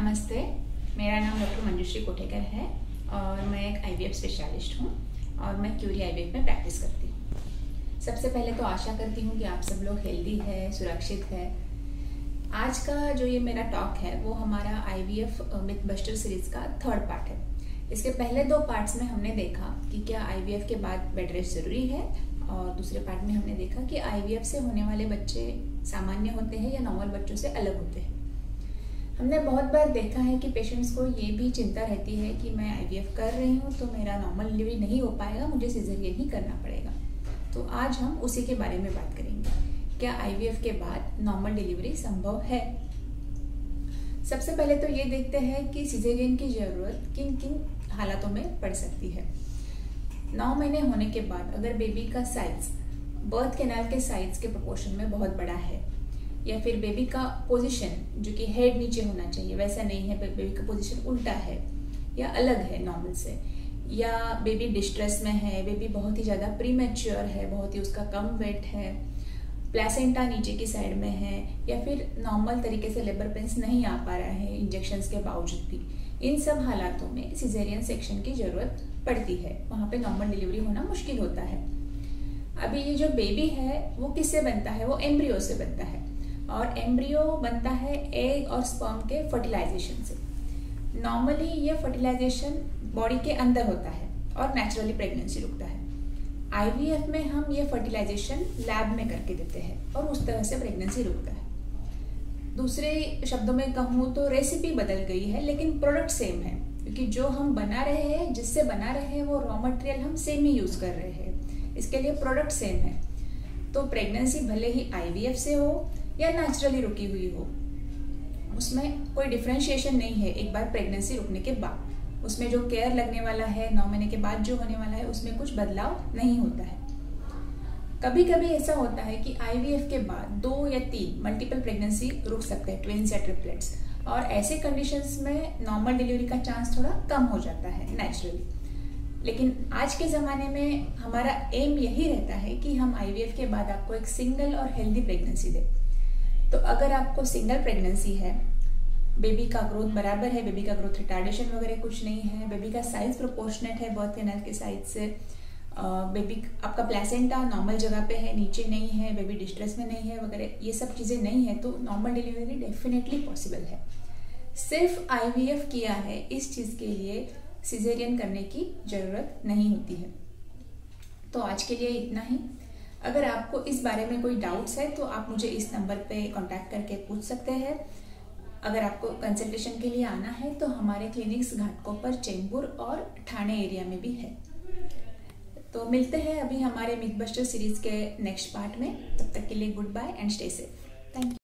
नमस्ते, मेरा नाम डॉक्टर मंजुश्री कोटेकर है और मैं एक आईवीएफ स्पेशलिस्ट हूँ और मैं क्यूरी आईवीएफ में प्रैक्टिस करती हूँ। सबसे पहले तो आशा करती हूँ कि आप सब लोग हेल्दी है, सुरक्षित है। आज का जो ये मेरा टॉक है, वो हमारा I IVF myth buster series का थर्ड पार्ट है। इसके पहले दो पार्ट्स में हमने देखा कि क्या आईवीएफ के बाद बेड रेस्ट ज़रूरी है और दूसरे पार्ट में हमने देखा कि आईवीएफ से होने वाले बच्चे सामान्य होते हैं या नॉर्मल बच्चों से अलग होते हैं। हमने बहुत बार देखा है कि पेशेंट्स को ये भी चिंता रहती है कि मैं आईवीएफ कर रही हूँ तो मेरा नॉर्मल डिलीवरी नहीं हो पाएगा, मुझे सीजरियन ही करना पड़ेगा। तो आज हम उसी के बारे में बात करेंगे। क्या आईवीएफ के बाद नॉर्मल डिलीवरी संभव है? सबसे पहले तो ये देखते हैं कि सिजेरियन की ज़रूरत किन किन हालातों में पड़ सकती है। नौ महीने होने के बाद अगर बेबी का साइज़ बर्थ कैनाल के साइज़ के प्रोपोर्शन में बहुत बड़ा है या फिर बेबी का पोजीशन जो कि हेड नीचे होना चाहिए, वैसा नहीं है बेबी का पोजीशन उल्टा है, या अलग है नॉर्मल से। या बेबी डिस्ट्रेस में है बेबी बहुत ही ज़्यादा प्रीमेच्योर है, बहुत ही उसका कम वेट है प्लेसेंटा नीचे की साइड में है, या फिर नॉर्मल तरीके से लेबर पेंस नहीं आ पा रहा है इंजेक्शन के बावजूद भी। इन सब हालातों में सिजेरियन सेक्शन की ज़रूरत पड़ती है। वहाँ पे नॉर्मल डिलीवरी होना मुश्किल होता है। अभी ये जो बेबी है, वो किससे बनता है? वो एम्ब्रियो से बनता है। और एम्ब्रियो बनता है एग और स्पर्म के फर्टिलाइजेशन से। नॉर्मली ये फर्टिलाइजेशन बॉडी के अंदर होता है और नेचुरली प्रेगनेंसी रुकता है। आईवीएफ में हम ये फर्टिलाइजेशन लैब में करके देते हैं और उस तरह से प्रेगनेंसी रुकता है। दूसरे शब्दों में कहूँ तो रेसिपी बदल गई है, लेकिन प्रोडक्ट सेम है, क्योंकि जो हम बना रहे हैं, जिससे बना रहे हैं, वो रॉ मटेरियल हम सेम ही यूज़ कर रहे हैं। इसके लिए प्रोडक्ट सेम है। तो प्रेगनेंसी भले ही आईवीएफ से हो या नेचुरली रुकी हुई हो। उसमें कोई डिफ्रेंशिएशन नहीं है। एक बार प्रेगनेंसी रुकने के बाद। उसमें जो केयर लगने वाला है, नौ महीने के बाद जो होने वाला है, उसमें कुछ बदलाव नहीं होता है। कभी कभी ऐसा होता है कि आईवीएफ के बाद दो या तीन मल्टीपल प्रेगनेंसी रुक सकते हैं ट्विंस या ट्रिपलेट्स और ऐसे कंडीशंस में नॉर्मल डिलीवरी का चांस थोड़ा कम हो जाता है नेचुरली लेकिन आज के ज़माने में हमारा एम यही रहता है कि हम आईवीएफ के बाद आपको एक सिंगल और हेल्दी प्रेगनेंसी दें। तो अगर आपको सिंगल प्रेगनेंसी है, बेबी का ग्रोथ बराबर है, बेबी का ग्रोथ रिटार्डेशन वगैरह कुछ नहीं है, बेबी का साइज़ प्रोपोर्शनेट है बर्थ कैनल के साइज़ से बेबी आपका प्लेसेंटा नॉर्मल जगह पे है, नीचे नहीं है, बेबी डिस्ट्रेस में नहीं है वगैरह, ये सब चीज़ें नहीं है तो नॉर्मल डिलीवरी डेफिनेटली पॉसिबल है। सिर्फ़ आईवीएफ किया है, इस चीज़ के लिए सिजेरियन करने की ज़रूरत नहीं होती है। तो आज के लिए इतना ही। अगर आपको इस बारे में कोई डाउट्स है तो आप मुझे इस नंबर पे कांटेक्ट करके पूछ सकते हैं। अगर आपको कंसल्टेशन के लिए आना है तो हमारे क्लिनिक्स घाटकोपर चेंबूर और ठाणे एरिया में भी है। तो मिलते हैं अभी हमारे मिथबस्टर सीरीज़ के नेक्स्ट पार्ट में। तब तक के लिए good bye and stay safe thank you